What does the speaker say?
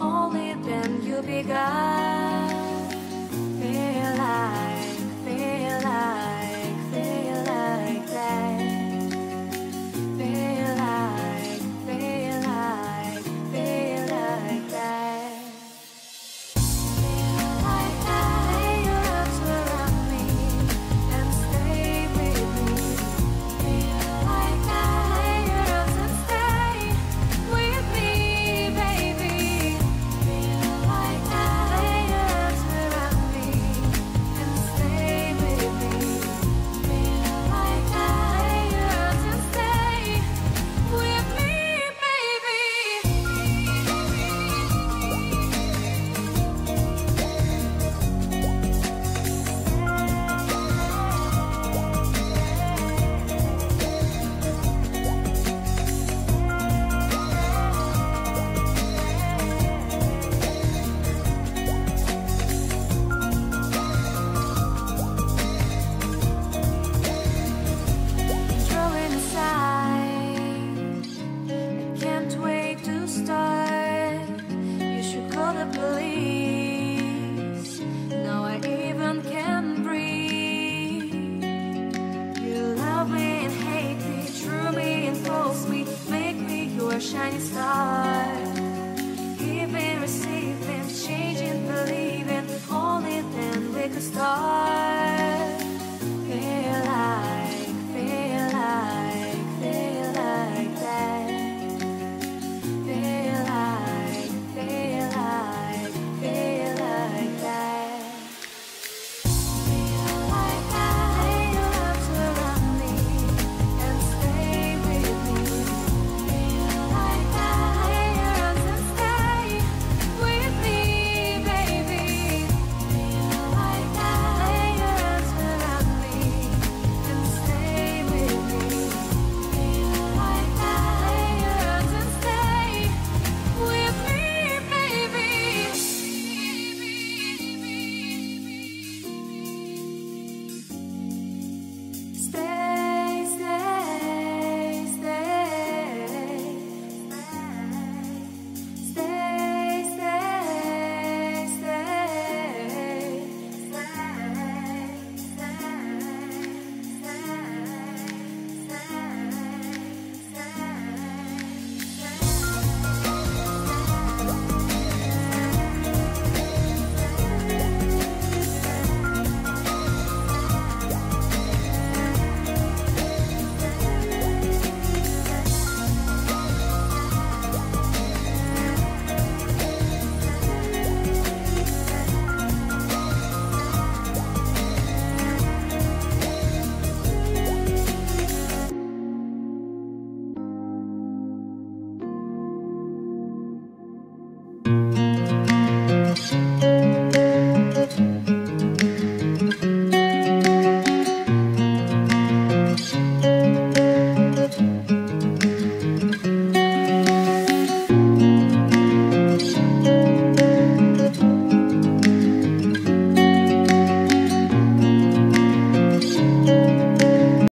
Only then you begun. Feel your shining